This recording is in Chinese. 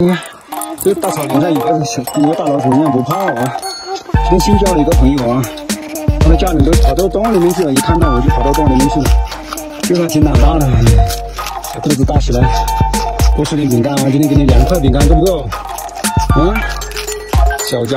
你看这个大草原上有个有个大老鼠你看不怕啊。今天新交了一个朋友啊。他的家人都跑到洞里面去了一看到我就跑到洞里面去了就是挺胆大的。肚子大起来多吃点饼干啊今天给你两块饼干够不够嗯小家